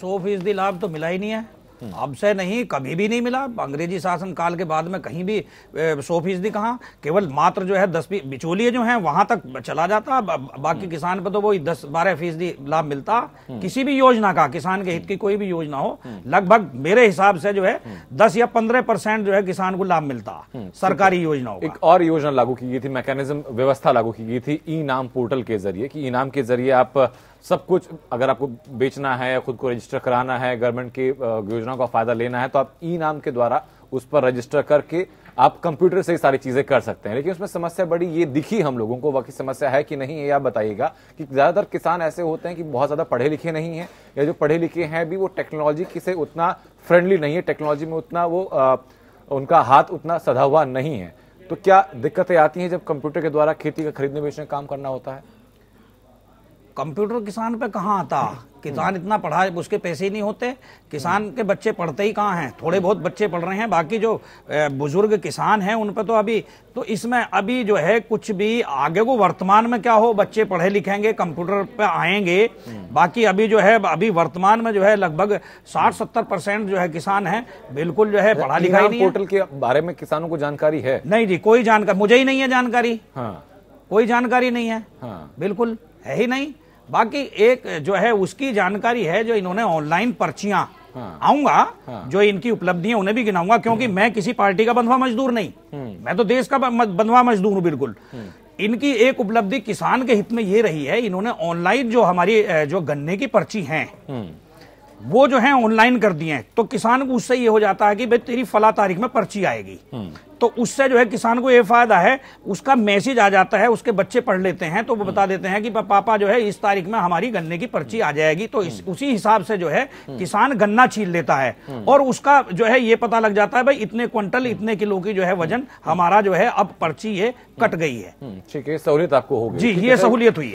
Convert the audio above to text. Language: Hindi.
सौ फ़ीसदी लाभ तो मिला ही नहीं है अब से नहीं कभी भी नहीं मिला। अंग्रेज़ी शासन काल के बाद में कहीं भी सौ फ़ीसदी कहा? केवल मात्र जो है दस बिचौलिए जो हैं वहाँ तक चला जाता। बाकी किसान पे तो वो दस बारह फ़ीसदी लाभ मिलता। किसी भी योजना का किसान के हित की कोई भी योजना हो लगभग मेरे हिसाब से जो है दस या पंद्रह परसेंट जो है किसान को लाभ मिलता सरकारी योजना एक और योजना लागू की गई थी मैकेनिज्म व्यवस्था लागू की गई थी ई नाम पोर्टल के ज़रिए कि ई नाम के ज़रिए आप सब कुछ अगर आपको बेचना है खुद को रजिस्टर कराना है गवर्नमेंट की योजनाओं का फ़ायदा लेना है तो आप ई नाम के द्वारा उस पर रजिस्टर करके आप कंप्यूटर से ही सारी चीज़ें कर सकते हैं। लेकिन उसमें समस्या बड़ी ये दिखी हम लोगों को बाकी समस्या है कि नहीं ये आप बताइएगा कि ज़्यादातर किसान ऐसे होते हैं कि बहुत ज़्यादा पढ़े लिखे नहीं है या जो पढ़े लिखे हैं भी वो टेक्नोलॉजी से उतना फ्रेंडली नहीं है टेक्नोलॉजी में उतना वो आ, उनका हाथ उतना सधा हुआ नहीं है। तो क्या दिक्कतें आती हैं जब कंप्यूटर के द्वारा खेती का खरीदने बेचने काम करना होता है? कंप्यूटर किसान पे कहाँ आता? किसान इतना पढ़ा उसके पैसे ही नहीं होते। किसान के बच्चे पढ़ते ही कहाँ हैं? थोड़े बहुत बच्चे पढ़ रहे हैं बाकी जो बुज़ुर्ग किसान हैं उन पर तो अभी तो इसमें अभी जो है कुछ भी आगे को वर्तमान में क्या हो? बच्चे पढ़े लिखेंगे कंप्यूटर पे आएँगे। बाकी अभी जो है अभी वर्तमान में जो है लगभग साठ सत्तर परसेंट जो है किसान है बिल्कुल जो है पढ़ा लिखा नहीं पोर्टल के बारे में किसानों को जानकारी है? नहीं जी कोई जानकारी मुझे ही नहीं है जानकारी। हाँ। कोई जानकारी नहीं है। हाँ। बिल्कुल। है ही नहीं बाकी एक जो है उसकी जानकारी है जो इन्होंने ऑनलाइन पर्चियाँ हाँ। आऊँगा हाँ। जो इनकी उपलब्धियाँ उन्हें भी गिनाऊँगा क्योंकि हम्म। मैं किसी पार्टी का बंधवा मजदूर नहीं हम्म। मैं तो देश का बंधवा मजदूर हूँ बिल्कुल हम्म। इनकी एक उपलब्धि किसान के हित में ये रही है इन्होंने ऑनलाइन जो हमारी जो गन्ने की पर्ची है वो जो है ऑनलाइन कर दिए हैं। तो किसान को उससे ये हो जाता है कि भाई तेरी फला तारीख में पर्ची आएगी। तो उससे जो है किसान को ये फ़ायदा है उसका मैसेज आ जाता है उसके बच्चे पढ़ लेते हैं तो वो बता देते हैं कि पापा जो है इस तारीख में हमारी गन्ने की पर्ची आ जाएगी। तो इस, उसी हिसाब से जो है किसान गन्ना छील लेता है। और उसका जो है ये पता लग जाता है भाई इतने क्विंटल इतने किलो की जो है वज़न हमारा जो है अब पर्ची ये कट गई है। ठीक है सहूलियत आपको होगी। जी ये सहूलियत हुई